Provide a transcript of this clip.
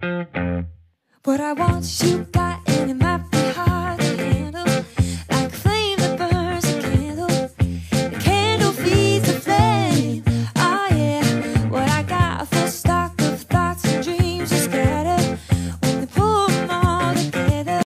What I want, you got